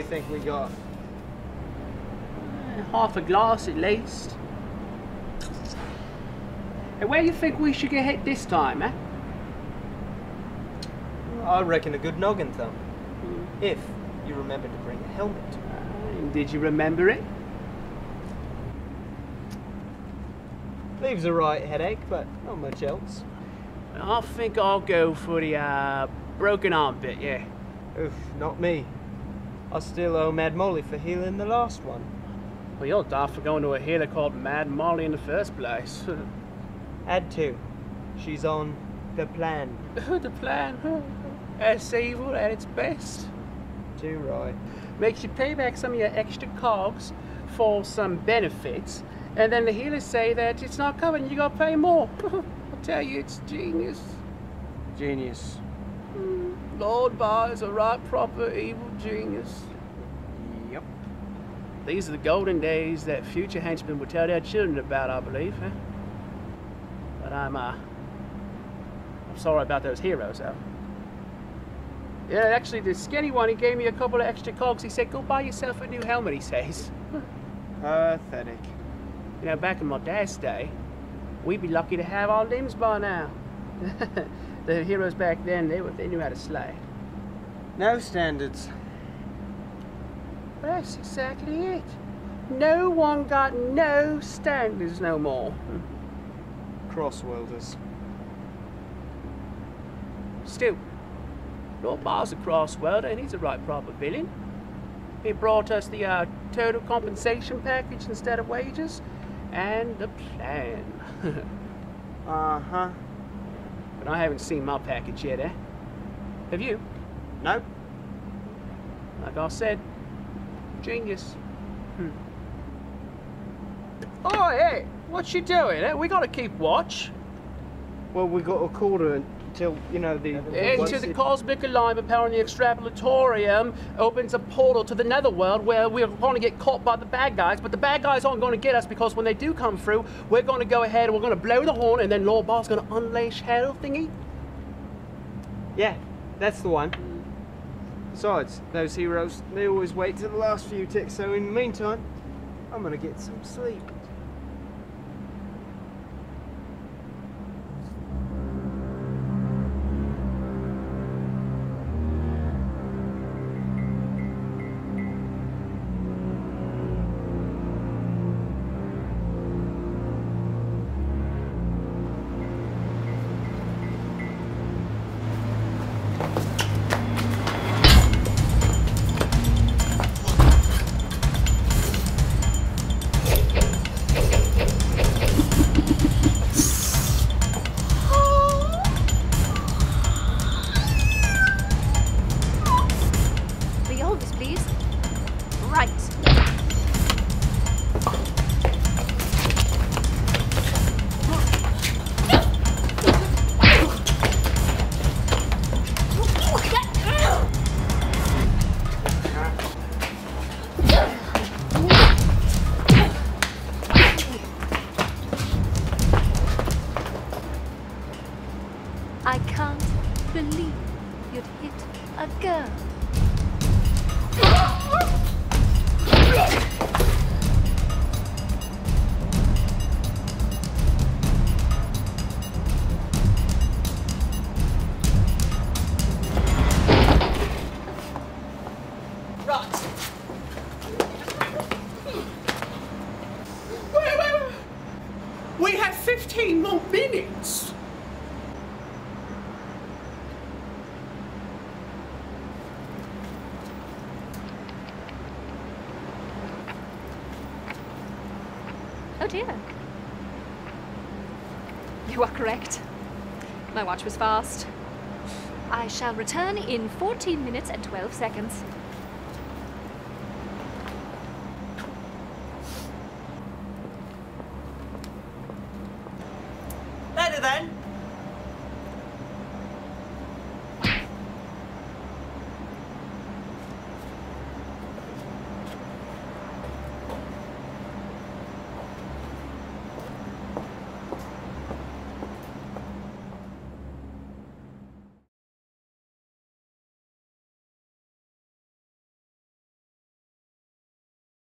You think we got? Eh, Half a glass at least. Hey, where you think we should get hit this time, eh? I reckon a good noggin thump. If you remember to bring a helmet. Uh, did you remember it? Leaves a right headache, but not much else. I think I'll go for the uh, broken arm bit, yeah. Oof, not me. I still owe Mad Molly for healing the last one. Well, you're daft for going to a healer called Mad Molly in the first place. Add two. She's on the plan. the plan, as evil at its best. Too right. Makes you pay back some of your extra cogs for some benefits, and then the healers say that it's not covered and you gotta pay more. I tell you, it's genius. Genius. Lord Bar is a right proper evil genius. Yep. These are the golden days that future henchmen will tell their children about, I believe. Huh? But I'm, uh, I'm sorry about those heroes, though. Yeah, actually, the skinny one, he gave me a couple of extra cogs. He said, go buy yourself a new helmet, he says. Pathetic. You know, back in my dad's day, we'd be lucky to have our limbs by now. the heroes back then, they, were, they knew how to slay. No standards. That's exactly it. No one got no standards no more. Crossworlders. Still, Lord Bar's a crossworld and he's a right proper villain. He brought us the uh, total compensation package instead of wages and the plan. Uh huh. But I haven't seen my package yet, eh? Have you? No. Like I said, genius. Hmm. Oh, hey, what you doing? Eh? We gotta keep watch. Well, we got a quarter until, you know, the. Into the cosmic alignment power in the extrapolatorium opens a portal to the netherworld where we're going to get caught by the bad guys, but the bad guys aren't going to get us because when they do come through, we're going to go ahead and we're going to blow the horn and then Lord Bar's going to unleash hell thingy. Yeah, that's the one. Besides, those heroes, they always wait till the last few ticks, so in the meantime, I'm gonna get some sleep. Right. Wait, wait, wait. We have 15 more minutes. idea. You are correct. My watch was fast. I shall return in 14 minutes and 12 seconds. Later then.